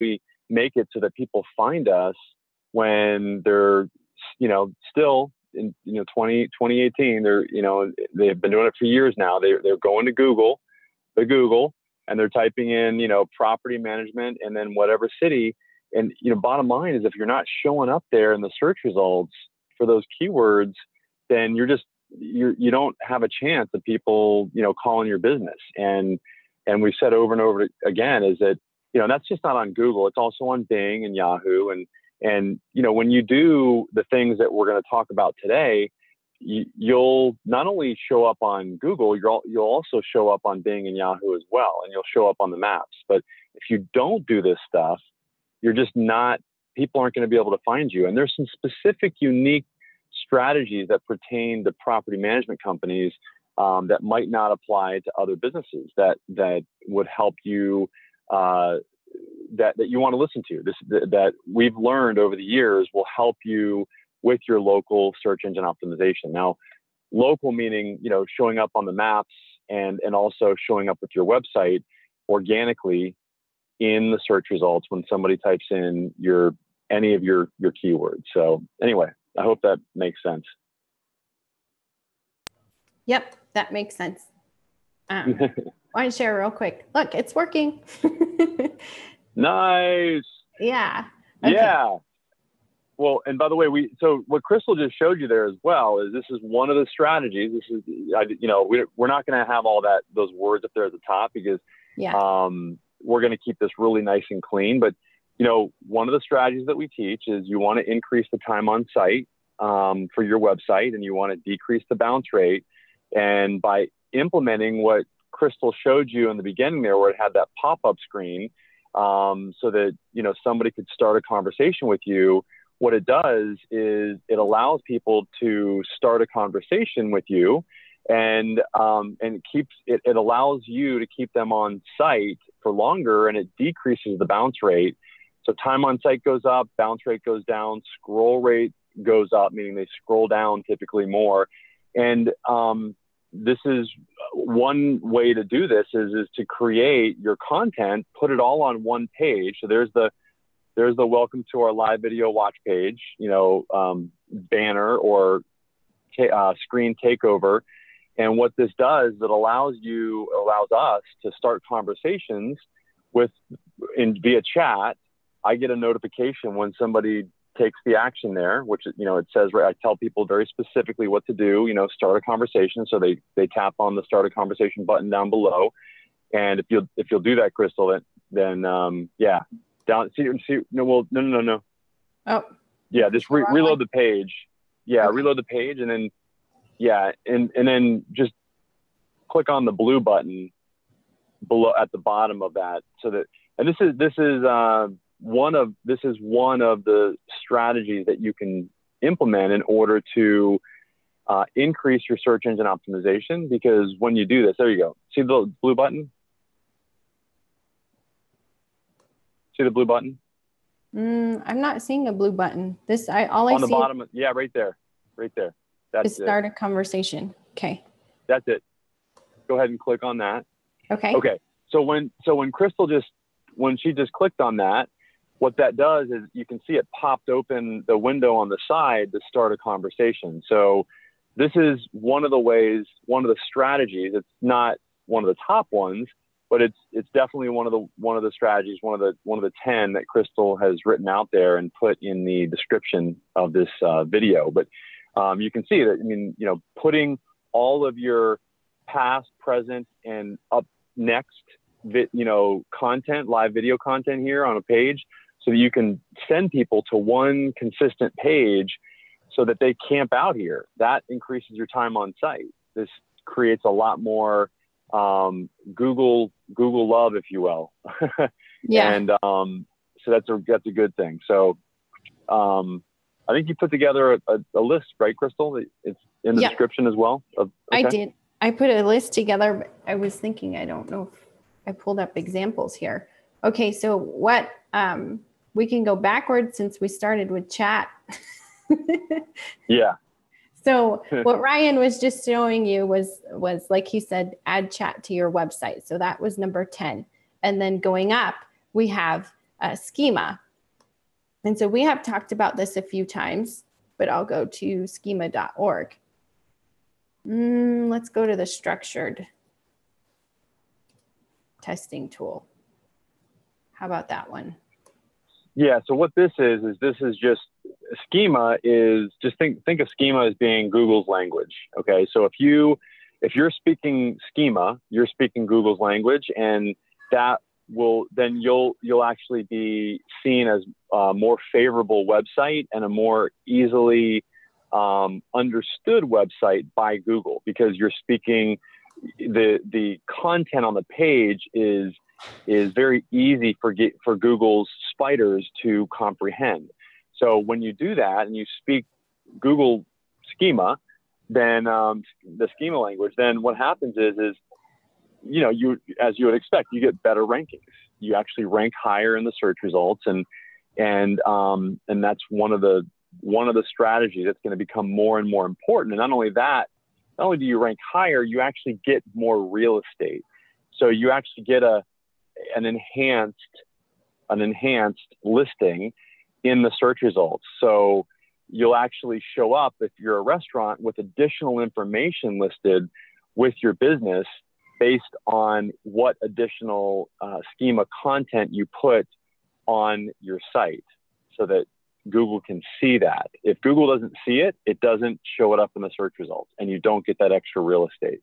we make it so that people find us when they're, you know, still in, you know, 20, 2018, they're, you know, they've been doing it for years now. They, they're going to Google, the Google, and they're typing in, you know, property management and then whatever city. And, you know, bottom line is if you're not showing up there in the search results for those keywords, then you're just, you're, you don't have a chance of people, you know, calling your business. And, and we've said over and over again is that, you know, that's just not on Google. It's also on Bing and Yahoo. And, and, you know, when you do the things that we're going to talk about today, you, will not only show up on Google, you'll, you'll also show up on Bing and Yahoo as well, and you'll show up on the maps. But if you don't do this stuff, you're just not, people aren't going to be able to find you. And there's some specific, unique strategies that pertain to property management companies um, that might not apply to other businesses that, that would help you. Uh, that, that you want to listen to this that we've learned over the years will help you with your local search engine optimization. Now, local meaning, you know, showing up on the maps and, and also showing up with your website organically in the search results when somebody types in your any of your your keywords. So anyway, I hope that makes sense. Yep, that makes sense. Um, want to share real quick. Look, it's working. nice. Yeah. Okay. Yeah. Well, and by the way, we so what Crystal just showed you there as well is this is one of the strategies. This is, I, you know, we, we're not going to have all that those words up there at the top because yeah. um, we're going to keep this really nice and clean. But you know, one of the strategies that we teach is you want to increase the time on site um, for your website, and you want to decrease the bounce rate. And by implementing what Crystal showed you in the beginning there, where it had that pop-up screen, um, so that you know somebody could start a conversation with you. What it does is it allows people to start a conversation with you and um, and it keeps it, it allows you to keep them on site for longer and it decreases the bounce rate. So time on site goes up bounce rate goes down scroll rate goes up meaning they scroll down typically more. And um, this is one way to do this is is to create your content put it all on one page so there's the there's the welcome to our live video watch page, you know, um, banner or uh, screen takeover. And what this does, it allows you, allows us to start conversations with in via chat. I get a notification when somebody takes the action there, which you know it says right. I tell people very specifically what to do. You know, start a conversation. So they they tap on the start a conversation button down below, and if you'll if you'll do that, Crystal, then then um, yeah, down. See, see, no, well, no, no, no, no. Oh. Yeah, just re- reload the page. Yeah, okay. reload the page, and then, yeah, and and then just click on the blue button below at the bottom of that, so that. And this is this is uh, one of this is one of the strategies that you can implement in order to uh, increase your search engine optimization. Because when you do this, there you go. See the blue button? See the blue button? Mm, I'm not seeing a blue button. This I all I on the bottom. yeah, right there, right there. That's start it. a conversation. Okay. That's it. Go ahead and click on that. Okay. Okay. So when so when Crystal just when she just clicked on that, what that does is you can see it popped open the window on the side to start a conversation. So this is one of the ways, one of the strategies. It's not one of the top ones, but it's it's definitely one of the one of the strategies, one of the one of the ten that Crystal has written out there and put in the description of this uh, video. But um, you can see that I mean, you know, putting all of your past, present, and up next, you know, content, live video content here on a page, so that you can send people to one consistent page, so that they camp out here. That increases your time on site. This creates a lot more um, Google Google love, if you will. yeah. And um, so that's a that's a good thing. So um, I think you put together a, a, a list, right, Crystal? It's in the yeah. description as well. Of, okay. I did. I put a list together. I was thinking. I don't know if I pulled up examples here. Okay, so what um, we can go backwards since we started with chat. yeah. So what Ryan was just showing you was was like he said, add chat to your website. So that was number 10. And then going up, we have uh, schema. And so we have talked about this a few times, but I'll go to schema.org. Mm, let's go to the structured testing tool. How about that one? Yeah. So what this is is this is just schema is just think think of schema as being Google's language. Okay. So if you if you're speaking schema, you're speaking Google's language, and that will then you'll you'll actually be seen as a more favorable website and a more easily um, understood website by Google because you're speaking the the content on the page is is very easy for for Google's spiders to comprehend. So when you do that and you speak Google schema, then um, the schema language, then what happens is is you know you as you would expect, you get better rankings. You actually rank higher in the search results, and and um, and that's one of the one of the strategies that's going to become more and more important. And not only that, not only do you rank higher, you actually get more real estate. So you actually get a an enhanced an enhanced listing in the search results. So you'll actually show up if you're a restaurant with additional information listed with your business based on what additional uh, schema content you put on your site so that Google can see that. If Google doesn't see it, it doesn't show it up in the search results and you don't get that extra real estate.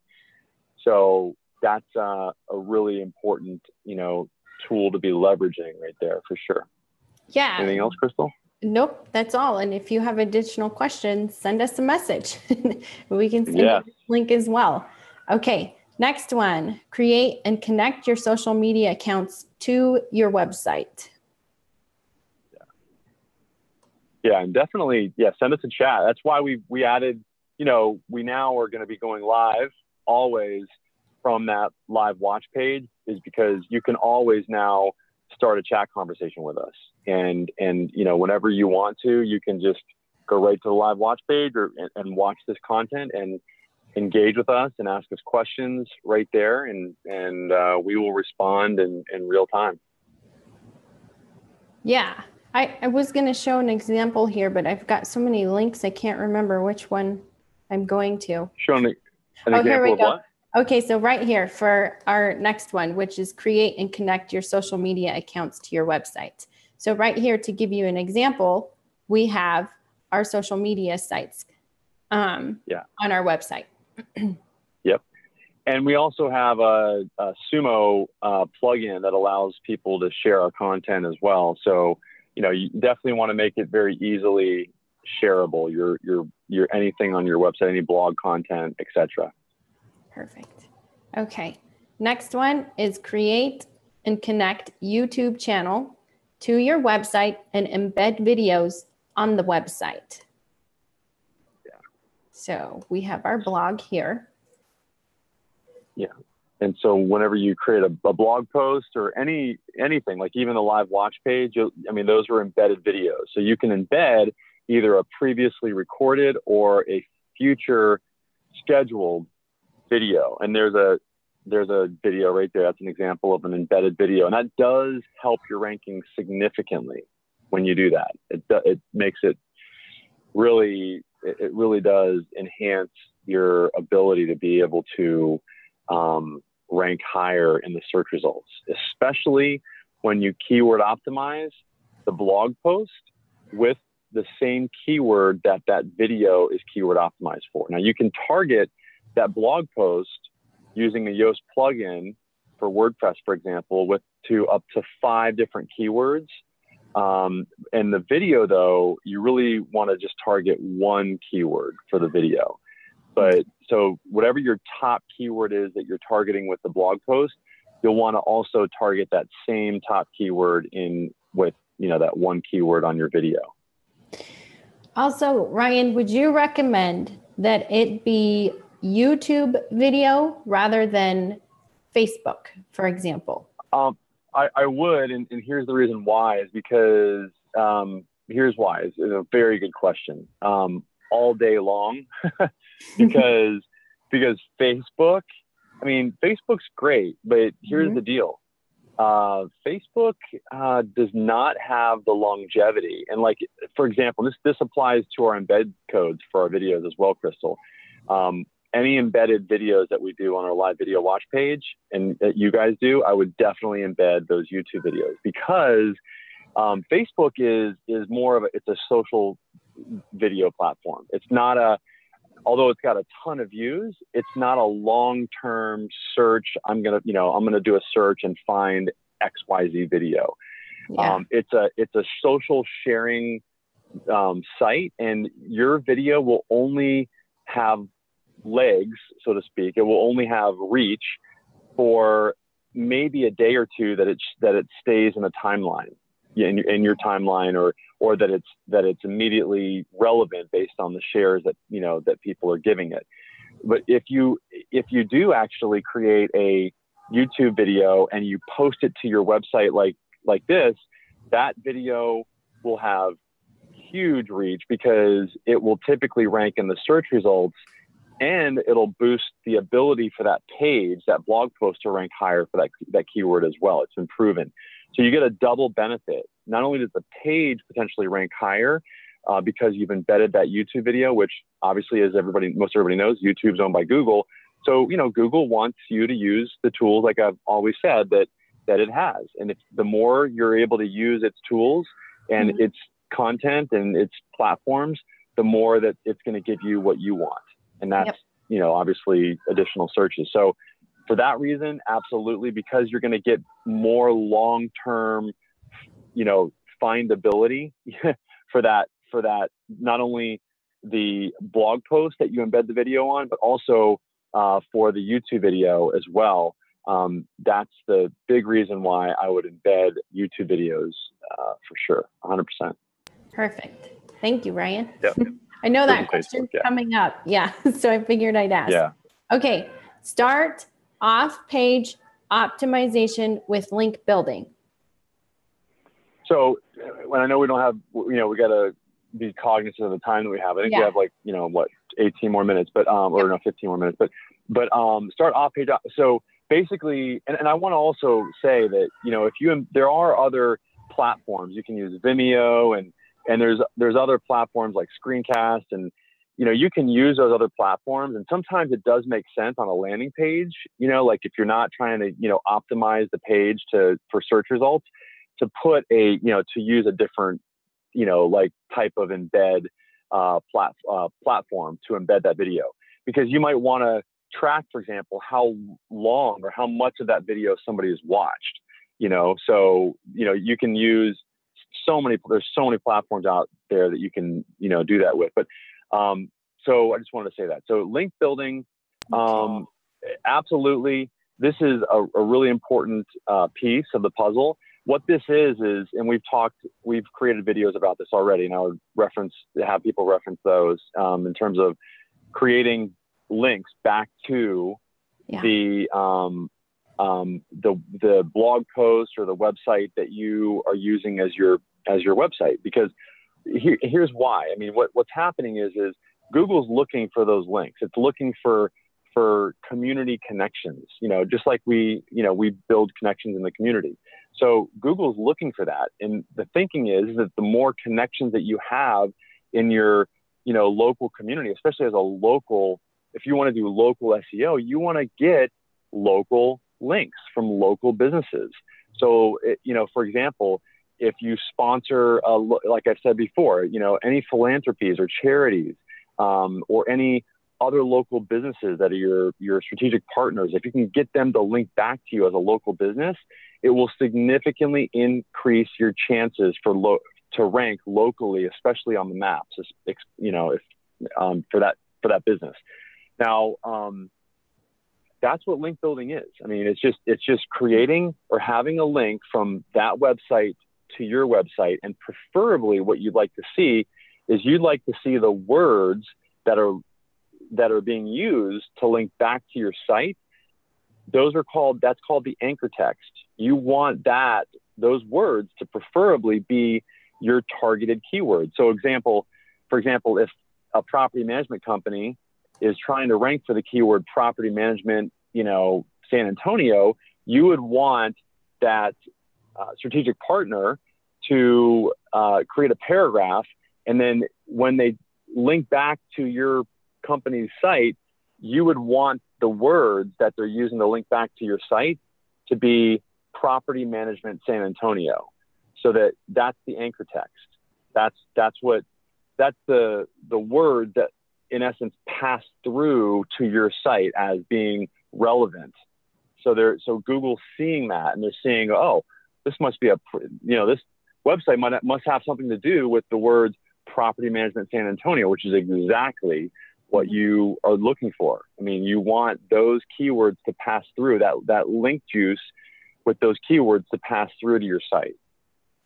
So that's uh, a really important, you know, tool to be leveraging right there for sure. Yeah. Anything else, Crystal? Nope, that's all. And if you have additional questions, send us a message. we can send yeah. link as well. Okay, next one create and connect your social media accounts to your website. Yeah, yeah and definitely, yeah, send us a chat. That's why we we added, you know, we now are going to be going live always from that live watch page is because you can always now start a chat conversation with us. And and you know, whenever you want to, you can just go right to the live watch page or and, and watch this content and engage with us and ask us questions right there and and uh, we will respond in, in real time. Yeah, I, I was going to show an example here, but I've got so many links, I can't remember which one I'm going to. Show an, an oh, here we go. What? Okay, so right here for our next one, which is create and connect your social media accounts to your website. So right here, to give you an example, we have our social media sites um, yeah. on our website. yep. And we also have a, a Sumo uh, plugin that allows people to share our content as well. So you know, you definitely want to make it very easily shareable. Your your your anything on your website, any blog content, etc. Perfect. Okay. Next one is create and connect YouTube channel to your website and embed videos on the website. Yeah. So we have our blog here. Yeah. And so whenever you create a, a, blog post or any anything, like even the live watch page, I mean, those are embedded videos. So you can embed either a previously recorded or a future scheduled video. And there's a there's a video right there. That's an example of an embedded video, and that does help your ranking significantly when you do that. It it makes it really it really does enhance your ability to be able to um, rank higher in the search results, especially when you keyword optimize the blog post with the same keyword that that video is keyword optimized for. Now you can target that blog post using the Yoast plugin for WordPress, for example, with to up to five different keywords. Um, and the video, though, you really want to just target one keyword for the video. But so whatever your top keyword is that you're targeting with the blog post, you'll want to also target that same top keyword in with, you know, that one keyword on your video. Also, Ryan, would you recommend that it be YouTube video rather than Facebook, for example? Um, I, I, would, and, and, here's the reason why is because um, here's why. It's, it's, a very good question. Um, all day long, because because Facebook, I mean, Facebook's great, but here's mm-hmm. the deal: uh, Facebook uh, does not have the longevity. And like, for example, this, this applies to our embed codes for our videos as well, Crystal. Um, any embedded videos that we do on our live video watch page and that you guys do, I would definitely embed those YouTube videos because um, Facebook is is more of a it's a social video platform. It's not a although it's got a ton of views, it's not a long-term search. I'm gonna, you know, I'm gonna do a search and find XYZ video. Yeah. Um, it's a it's a social sharing um, site, and your video will only have legs, so to speak. It will only have reach for maybe a day or two that it that it stays in a timeline in, in your timeline or or that it's that it's immediately relevant based on the shares that you know that people are giving it but if you if you do actually create a youtube video and you post it to your website like like this that video will have huge reach because it will typically rank in the search results and it'll boost the ability for that page that blog post to rank higher for that that keyword as well it's been proven so you get a double benefit. Not only does the page potentially rank higher uh, because you've embedded that YouTube video, which obviously, as everybody, most everybody knows, YouTube's owned by Google. So you know, Google wants you to use the tools, like I've always said that that it has. And if the more you're able to use its tools and mm-hmm. its content and its platforms, the more that it's going to give you what you want. And that's yep. you know obviously additional searches. So for that reason, absolutely, because you're going to get more long term, you know, findability for that, for that, not only the blog post that you embed the video on, but also uh, for the YouTube video as well. Um, that's the big reason why I would embed YouTube videos uh, for sure, 100%. Perfect. Thank you, Ryan. Yep. I know that question's yeah. coming up. Yeah. So I figured I'd ask. Yeah. Okay. Start off page optimization with link building? So when I know we don't have, you know, we got to be cognizant of the time that we have. I think yeah. we have like, you know, what, 18 more minutes, but, um, or no, 15 more minutes, but, but, um, start off page. So basically, and, and I want to also say that, you know, if you, there are other platforms, you can use Vimeo and, and there's, there's other platforms like Screencast and, you know, you can use those other platforms and sometimes it does make sense on a landing page, you know, like if you're not trying to, you know, optimize the page to for search results, to put a, you know, to use a different, you know, like type of embed uh, plat, uh, platform to embed that video. Because you might want to track, for example, how long or how much of that video somebody has watched, you know, so, you know, you can use so many, there's so many platforms out there that you can, you know, do that with. But um, so I just wanted to say that. So link building, um, absolutely. This is a, a really important uh, piece of the puzzle. What this is is, and we've talked, we've created videos about this already, and I would reference have people reference those um, in terms of creating links back to yeah. the um, um, the the blog post or the website that you are using as your as your website because here, here's why. I mean, what, what's happening is is Google's looking for those links. It's looking for for community connections. You know, just like we you know we build connections in the community. So Google's looking for that, and the thinking is that the more connections that you have in your you know local community, especially as a local, if you want to do local SEO, you want to get local links from local businesses. So, you know, for example, if you sponsor, uh, like I've said before, you know, any philanthropies or charities um, or any other local businesses that are your, your strategic partners, if you can get them to link back to you as a local business, it will significantly increase your chances for lo- to rank locally, especially on the maps, you know, if, um, for that, for that business. Now, um, that's what link building is. I mean, it's just it's just creating or having a link from that website to your website. And preferably, what you'd like to see is you'd like to see the words that are that are being used to link back to your site. Those are called that's called the anchor text. You want that those words to preferably be your targeted keyword. So, example, for example, if a property management company is trying to rank for the keyword property management, you know, San Antonio, you would want that uh, strategic partner to uh, create a paragraph, and then when they link back to your company's site, you would want the words that they're using to link back to your site to be property management San Antonio, so that that's the anchor text. That's that's what that's the the word that in essence pass through to your site as being relevant. So they're so Google's seeing that and they're seeing, oh, this must be a you know this website might must have something to do with the words property management San Antonio, which is exactly what you are looking for. I mean, you want those keywords to pass through that that link juice with those keywords to pass through to your site.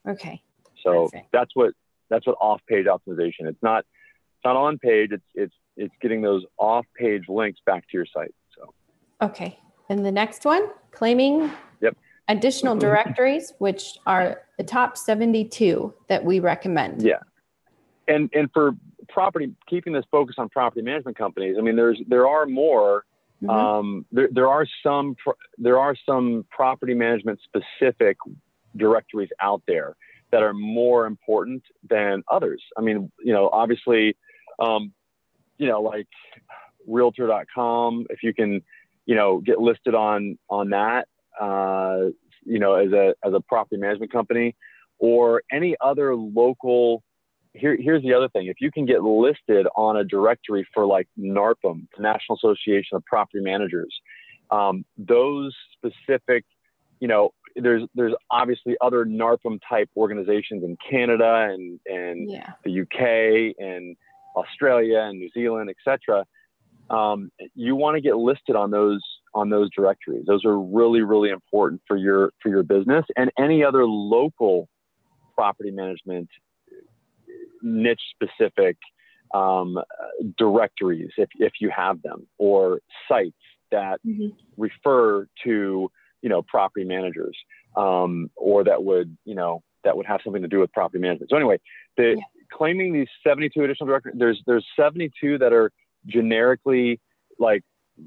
Okay. So Perfect. that's what that's what off-page optimization. It's not it's not on page. It's it's it's getting those off-page links back to your site. So. Okay. And the next one, claiming yep. Additional directories, which are the top 72 that we recommend. Yeah. And and for property, keeping this focus on property management companies, I mean, there's there are more. Mm-hmm. Um, there, there are some there are some property management specific directories out there that are more important than others. I mean, you know, obviously, um, you know, like Realtor.com, if you can, you know, get listed on on that, uh, you know, as a as a property management company, or any other local here, here's the other thing. If you can get listed on a directory for like NARPM, the National Association of Property Managers, um, those specific, you know, there's there's obviously other NARPM type organizations in Canada and and yeah. the UK and Australia and New Zealand, etc. Um, you want to get listed on those on those directories. Those are really really important for your for your business and any other local property management niche specific um, directories if, if you have them or sites that mm-hmm. refer to you know property managers um, or that would you know that would have something to do with property management so anyway the yeah. claiming these 72 additional directories there's there's 72 that are generically like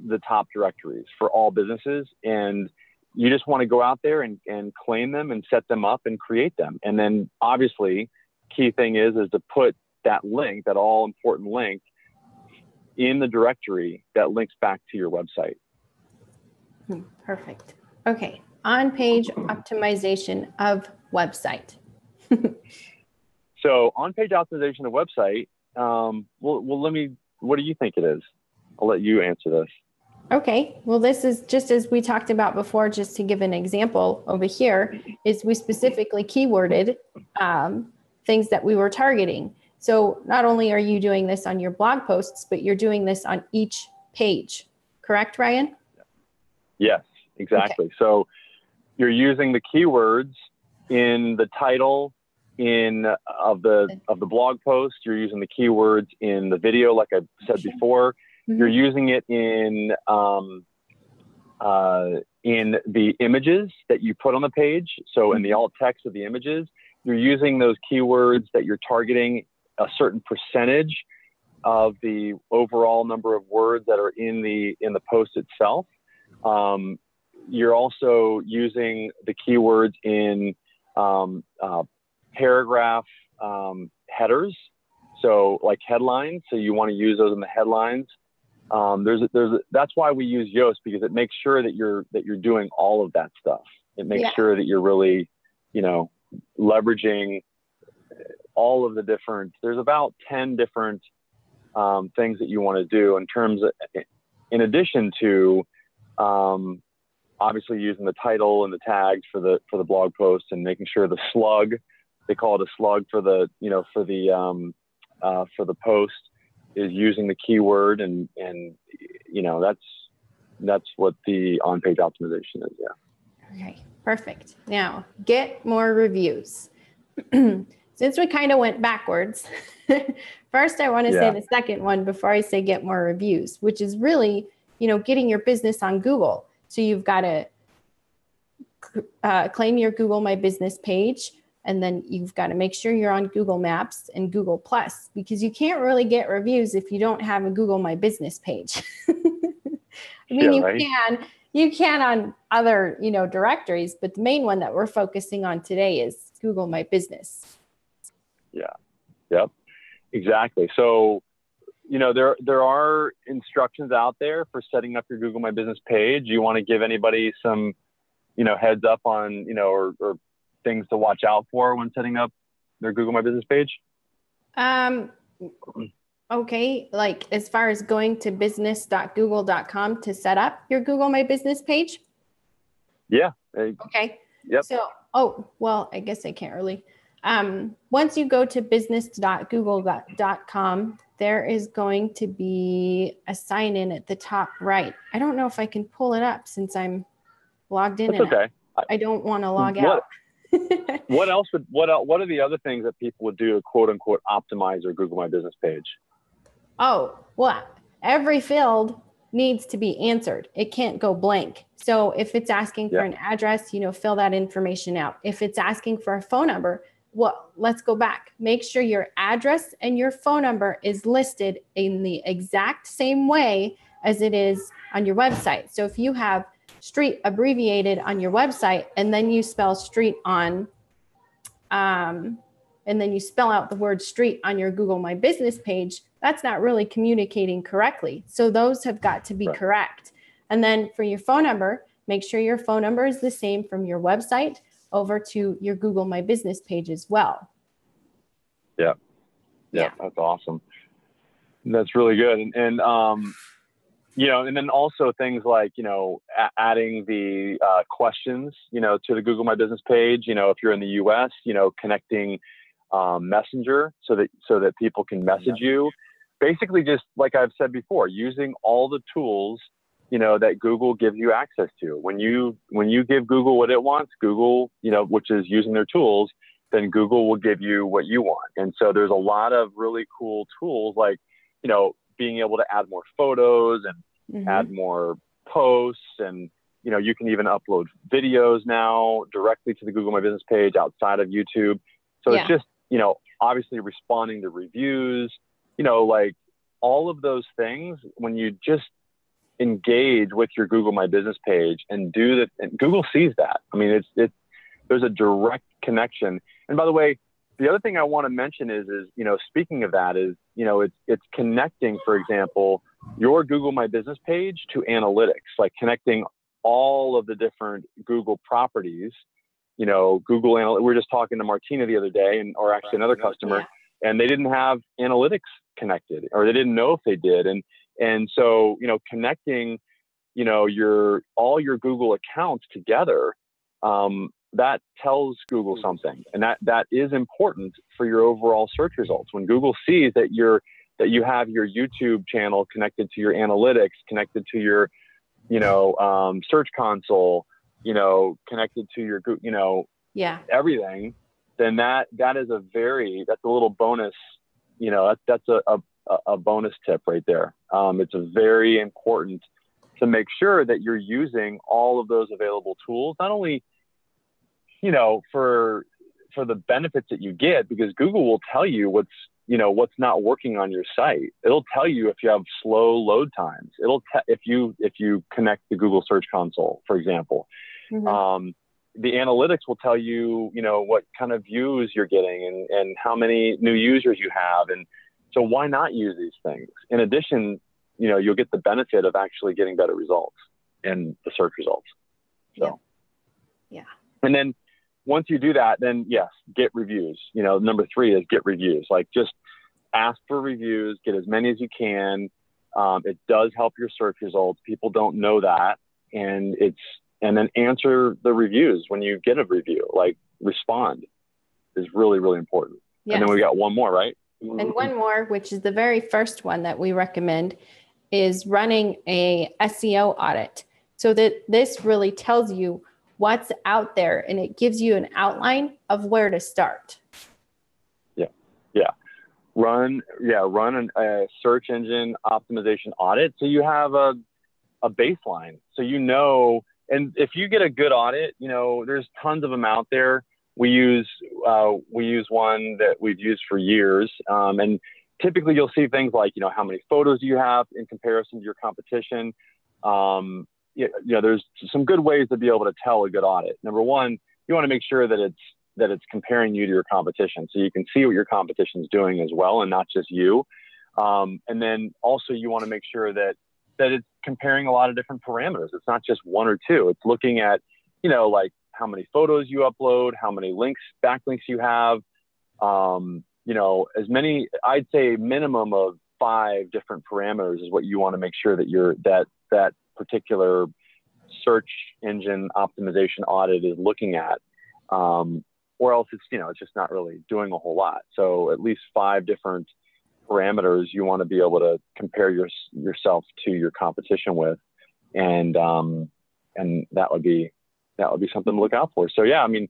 the top directories for all businesses and you just want to go out there and, and claim them and set them up and create them and then obviously key thing is is to put that link, that all important link, in the directory that links back to your website. Hmm, perfect. Okay, on page optimization of website. so on page optimization of website, um, well, well, let me. What do you think it is? I'll let you answer this. Okay, well, this is just as we talked about before, just to give an example over here, is we specifically keyworded um, things that we were targeting. So not only are you doing this on your blog posts, but you're doing this on each page, correct, Ryan? Yes, exactly. Okay. So you're using the keywords in the title in of the of the blog post. You're using the keywords in the video, like I said before. Mm-hmm. You're using it in um, uh, in the images that you put on the page. So in the alt text of the images, you're using those keywords that you're targeting a certain percentage of the overall number of words that are in the in the post itself. Um, you're also using the keywords in um, uh, paragraph um, headers, so like headlines. So you want to use those in the headlines. Um, there's a, there's a, that's why we use Yoast because it makes sure that you're that you're doing all of that stuff. It makes yeah. sure that you're really, you know, leveraging all of the different, there's about 10 different um, things that you want to do in terms of, in addition to um, obviously using the title and the tags for the, for the blog post and making sure the slug, they call it a slug for the, you know, for the, um, uh, for the post is using the keyword and, and, you know, that's, that's what the on-page optimization is. Yeah. Okay, perfect. Now get more reviews. since we kind of went backwards, first I want to yeah. say the second one before I say get more reviews, which is really, you know, getting your business on Google. So you've got to uh, claim your Google My Business page, and then you've got to make sure you're on Google Maps and Google Plus because you can't really get reviews if you don't have a Google My Business page. I mean, yeah, you right? can, you can on other, you know, directories, but the main one that we're focusing on today is Google My Business. Yeah. Yep. Exactly. So, you know, there there are instructions out there for setting up your Google My Business page. You want to give anybody some, you know, heads up on, you know, or, or things to watch out for when setting up their Google My Business page? Um, okay, like as far as going to business.google.com to set up your Google My Business page? Yeah. Okay. Yep. So, oh, well, I guess I can't really. Um, once you go to business.google.com, there is going to be a sign in at the top right. I don't know if I can pull it up since I'm logged in. That's okay. I, I don't want to log what, out. What else would what else, what are the other things that people would do to quote unquote optimize or Google My Business page? Oh, well, every field needs to be answered. It can't go blank. So if it's asking for an address, you know, fill that information out. If it's asking for a phone number, well, let's go back. Make sure your address and your phone number is listed in the exact same way as it is on your website. So if you have street abbreviated on your website and then you spell street on um, and then you spell out the word street on your google my business page that's not really communicating correctly. So those have got to be right. correct. And then for your phone number make sure your phone number is the same from your website over to your google my business page as well. Yeah. Yeah, yeah. that's awesome. That's really good. And, and um you know, and then also things like, you know, a- adding the uh, questions, you know, to the Google My Business page. You know, if you're in the U.S., you know, connecting um, Messenger so that so that people can message yeah. you. Basically, just like I've said before, using all the tools, you know, that Google gives you access to. When you when you give Google what it wants, Google, you know, which is using their tools, then Google will give you what you want. And so there's a lot of really cool tools like, you know, being able to add more photos and mm-hmm. add more posts and you know you can even upload videos now directly to the google my business page outside of youtube so yeah. it's just you know obviously responding to reviews you know like all of those things when you just engage with your google my business page and do that and google sees that i mean it's it's there's a direct connection and by the way the other thing I want to mention is, is you know, speaking of that, is you know, it's it's connecting, for example, your Google My Business page to analytics, like connecting all of the different Google properties. You know, Google Analytics. We were just talking to Martina the other day, and or actually another customer, and they didn't have analytics connected, or they didn't know if they did, and and so you know, connecting, you know, your all your Google accounts together um, that tells Google something, and that that is important for your overall search results. When Google sees that you're that you have your YouTube channel connected to your analytics, connected to your, you know, um, search console, you know, connected to your, you know, yeah, everything, then that that is a very that's a little bonus. You know, that, that's a, a, a bonus tip right there. Um, it's a very important to make sure that you're using all of those available tools, not only you know, for for the benefits that you get because Google will tell you what's you know what's not working on your site. It'll tell you if you have slow load times. It'll te- if you if you connect the Google Search Console, for example. Mm-hmm. Um, the analytics will tell you you know what kind of views you're getting and and how many new users you have and so why not use these things? In addition, you know you'll get the benefit of actually getting better results in the search results. So. Yeah. yeah. And then once you do that, then yes, get reviews. You know, number three is get reviews. Like just ask for reviews, get as many as you can. Um, it does help your search results. People don't know that, and it's and then answer the reviews when you get a review. Like respond is really really important. Yes. And then we got one more, right? And one more, which is the very first one that we recommend, is running a SEO audit. So that this really tells you what's out there and it gives you an outline of where to start. Yeah. Yeah. Run, yeah, run a search engine optimization audit. So you have a, a baseline. So you know, and if you get a good audit, you know, there's tons of them out there. We use, uh, we use one that we've used for years. Um, and typically you'll see things like, you know, how many photos do you have in comparison to your competition? Um, you know, there's some good ways to be able to tell a good audit. Number one, you want to make sure that it's that it's comparing you to your competition, so you can see what your competition is doing as well, and not just you. Um, and then also, you want to make sure that that it's comparing a lot of different parameters. It's not just one or two. It's looking at, you know, like how many photos you upload, how many links, backlinks you have, um, you know, as many. I'd say minimum of five different parameters is what you want to make sure that you're that that particular search engine optimization audit is looking at. Um, or else it's you know it's just not really doing a whole lot. So at least five different parameters you want to be able to compare your, yourself to your competition with, and um, and that would be that would be something to look out for. So yeah, I mean,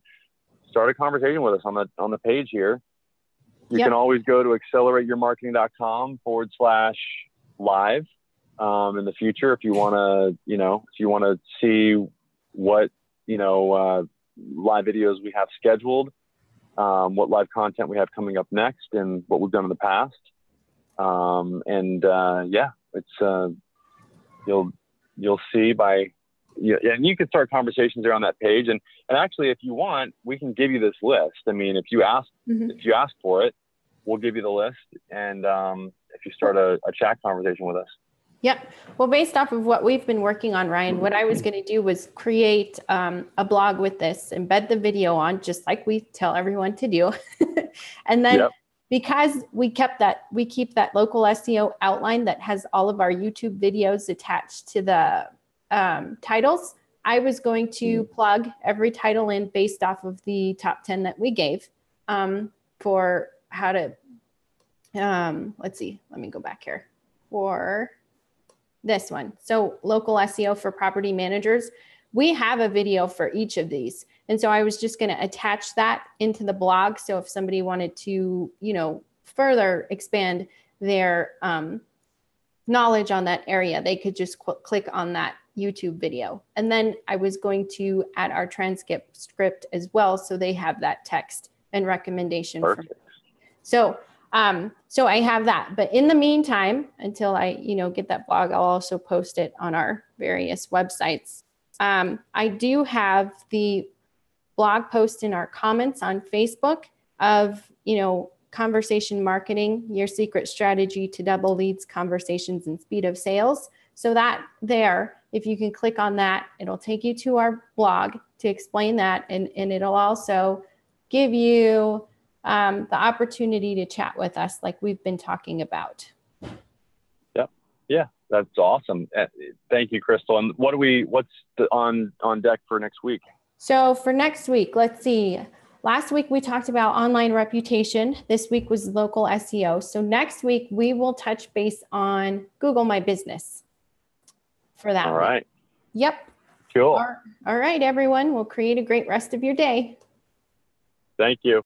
start a conversation with us on the on the page here. You yep. can always go to accelerateyourmarketing.com forward slash live um, in the future if you want to, you know, if you want to see what, you know, uh, live videos we have scheduled, um, what live content we have coming up next, and what we've done in the past. Um, and uh, yeah, it's uh, you'll you'll see by yeah, and you can start conversations around that page. And and actually, if you want, we can give you this list. I mean, if you ask mm-hmm. if you ask for it, we'll give you the list. And um, if you start a, a chat conversation with us. Yep. Well, based off of what we've been working on, Ryan, what I was going to do was create um, a blog with this, embed the video on, just like we tell everyone to do, and then. Yep. Because we kept that, we keep that local SEO outline that has all of our YouTube videos attached to the um, titles. I was going to mm. plug every title in based off of the top 10 that we gave um, for how to, um, let's see, let me go back here for this one. So local SEO for property managers. We have a video for each of these. And so I was just going to attach that into the blog. So if somebody wanted to, you know, further expand their um, knowledge on that area, they could just qu- click on that YouTube video. And then I was going to add our transcript script as well. So they have that text and recommendation. Perfect. So um, so I have that. But in the meantime, until I, you know, get that blog, I'll also post it on our various websites. Um, I do have the blog post in our comments on Facebook of, you know, conversation marketing, your secret strategy to double leads, conversations, and speed of sales. So that there, if you can click on that, it'll take you to our blog to explain that. And, and it'll also give you um, the opportunity to chat with us like we've been talking about. Yep. Yeah, that's awesome. Uh, thank you, Crystal. And what do we, what's the, on, on deck for next week? So for next week, let's see. Last week we talked about online reputation. This week was local SEO. So next week we will touch base on Google My Business for that. All right. Yep. Cool. All right, everyone. We'll create a great rest of your day. Thank you.